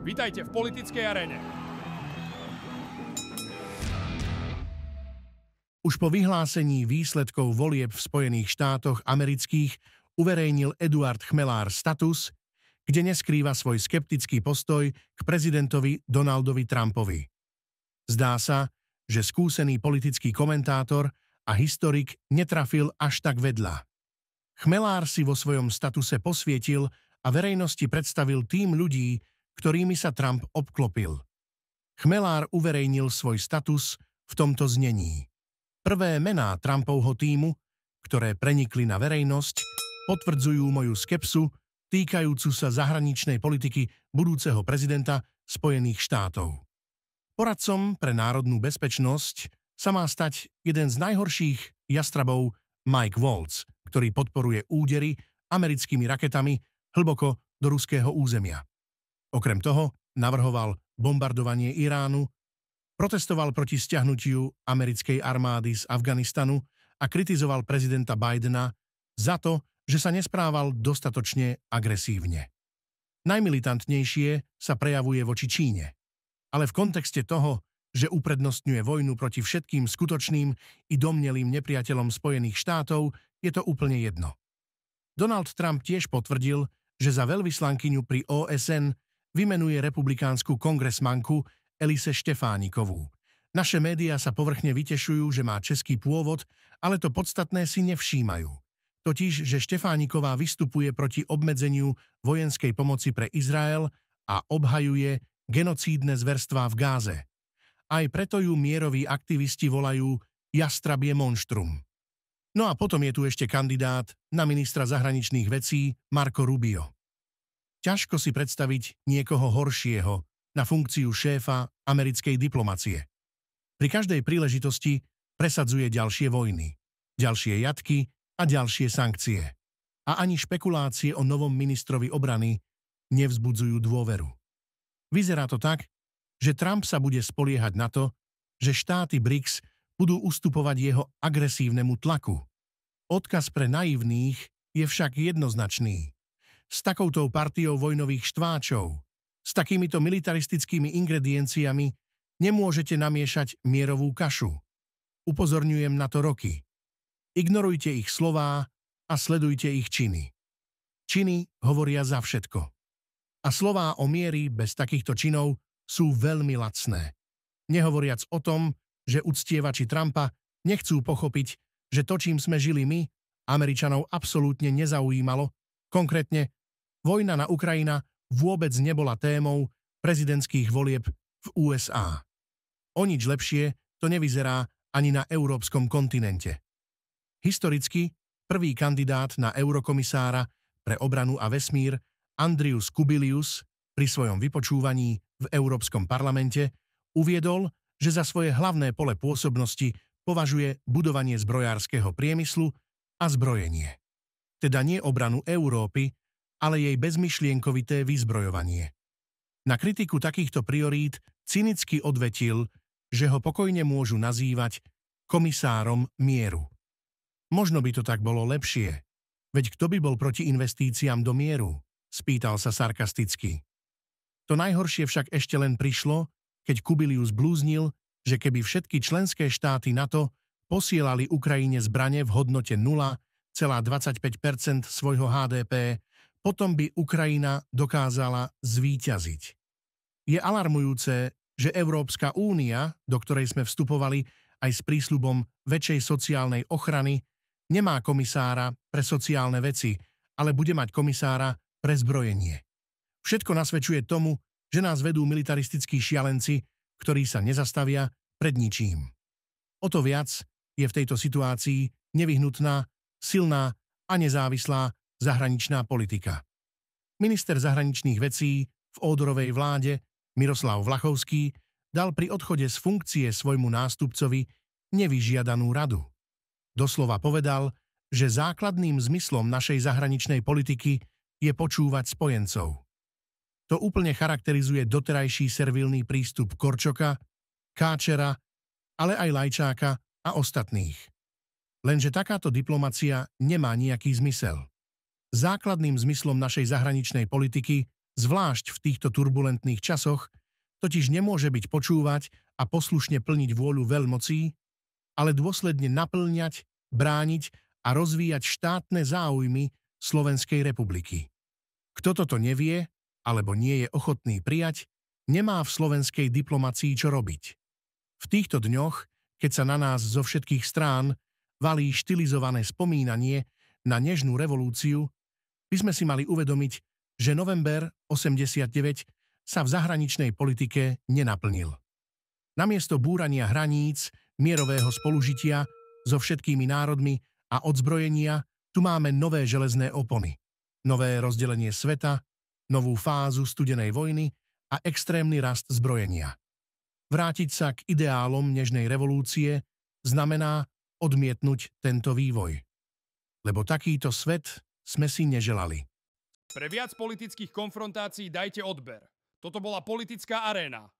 Vítajte v politickej aréne. Už po vyhlásení výsledkov volieb v Spojených štátoch amerických uverejnil Eduard Chmelár status, kde neskrýva svoj skeptický postoj k prezidentovi Donaldovi Trumpovi. Zdá sa, že skúsený politický komentátor a historik netrafil až tak vedľa. Chmelár si vo svojom statuse posvietil a verejnosti predstavil tým ľudí, ktorými sa Trump obklopil. Chmelár uverejnil svoj status v tomto znení. Prvé mená Trumpovho týmu, ktoré prenikli na verejnosť, potvrdzujú moju skepsu týkajúcu sa zahraničnej politiky budúceho prezidenta Spojených štátov. Poradcom pre národnú bezpečnosť sa má stať jeden z najhorších jastrabov Mike Waltz, ktorý podporuje údery americkými raketami hlboko do ruského územia. Okrem toho navrhoval bombardovanie Iránu Protestoval proti stiahnutiu americkej armády z Afganistanu a kritizoval prezidenta Bidena za to, že sa nesprával dostatočne agresívne. Najmilitantnejšie sa prejavuje voči Číne. Ale v kontexte toho, že uprednostňuje vojnu proti všetkým skutočným i domnelým nepriateľom Spojených štátov, je to úplne jedno. Donald Trump tiež potvrdil, že za veľvyslankyňu pri OSN vymenuje republikánsku kongresmanku Elise Štefánikovú. Naše médiá sa povrchne vytešujú, že má český pôvod, ale to podstatné si nevšímajú. Totiž, že Štefániková vystupuje proti obmedzeniu vojenskej pomoci pre Izrael a obhajuje genocídne zverstvá v Gáze. Aj preto ju mieroví aktivisti volajú Jastrabie monštrum. No a potom je tu ešte kandidát na ministra zahraničných vecí Marco Rubio. Ťažko si predstaviť niekoho horšieho na funkciu šéfa americkej diplomacie. Pri každej príležitosti presadzuje ďalšie vojny, ďalšie jatky a ďalšie sankcie. A ani špekulácie o novom ministrovi obrany nevzbudzujú dôveru. Vyzerá to tak, že Trump sa bude spoliehať na to, že štáty BRICS budú ustupovať jeho agresívnemu tlaku. Odkaz pre naivných je však jednoznačný. S takoutou partiou vojnových štváčov s takýmito militaristickými ingredienciami nemôžete namiešať mierovú kašu. Upozorňujem na to roky. Ignorujte ich slová a sledujte ich činy. Činy hovoria za všetko. A slová o miery bez takýchto činov sú veľmi lacné. Nehovoriac o tom, že uctievači Trumpa nechcú pochopiť, že to, čím sme žili my, Američanov absolútne nezaujímalo, konkrétne vojna na Ukrajina vôbec nebola témou prezidentských volieb v USA. O nič lepšie to nevyzerá ani na európskom kontinente. Historicky prvý kandidát na eurokomisára pre obranu a vesmír Andrius Kubilius pri svojom vypočúvaní v Európskom parlamente uviedol, že za svoje hlavné pole pôsobnosti považuje budovanie zbrojárskeho priemyslu a zbrojenie. Teda nie obranu Európy, ale jej bezmyšlienkovité vyzbrojovanie. Na kritiku takýchto priorít cynicky odvetil, že ho pokojne môžu nazývať komisárom mieru. Možno by to tak bolo lepšie, veď kto by bol proti investíciám do mieru, spýtal sa sarkasticky. To najhoršie však ešte len prišlo, keď Kubilius blúznil, že keby všetky členské štáty NATO posielali Ukrajine zbrane v hodnote 0,25% svojho HDP, potom by Ukrajina dokázala zvíťaziť. Je alarmujúce, že Európska únia, do ktorej sme vstupovali aj s prísľubom väčšej sociálnej ochrany, nemá komisára pre sociálne veci, ale bude mať komisára pre zbrojenie. Všetko nasvedčuje tomu, že nás vedú militaristickí šialenci, ktorí sa nezastavia pred ničím. O to viac je v tejto situácii nevyhnutná, silná a nezávislá zahraničná politika. Minister zahraničných vecí v Ódorovej vláde Miroslav Vlachovský dal pri odchode z funkcie svojmu nástupcovi nevyžiadanú radu. Doslova povedal, že základným zmyslom našej zahraničnej politiky je počúvať spojencov. To úplne charakterizuje doterajší servilný prístup Korčoka, Káčera, ale aj Lajčáka a ostatných. Lenže takáto diplomacia nemá nejaký zmysel. Základným zmyslom našej zahraničnej politiky Zvlášť v týchto turbulentných časoch totiž nemôže byť počúvať a poslušne plniť vôľu veľmocí, ale dôsledne naplňať, brániť a rozvíjať štátne záujmy Slovenskej republiky. Kto toto nevie, alebo nie je ochotný prijať, nemá v slovenskej diplomacii čo robiť. V týchto dňoch, keď sa na nás zo všetkých strán valí štilizované spomínanie na nežnú revolúciu, by sme si mali uvedomiť, že november 89 sa v zahraničnej politike nenaplnil. Namiesto búrania hraníc, mierového spolužitia so všetkými národmi a odzbrojenia, tu máme nové železné opony, nové rozdelenie sveta, novú fázu studenej vojny a extrémny rast zbrojenia. Vrátiť sa k ideálom nežnej revolúcie znamená odmietnúť tento vývoj. Lebo takýto svet sme si neželali. Pre viac politických konfrontácií dajte odber. Toto bola politická aréna.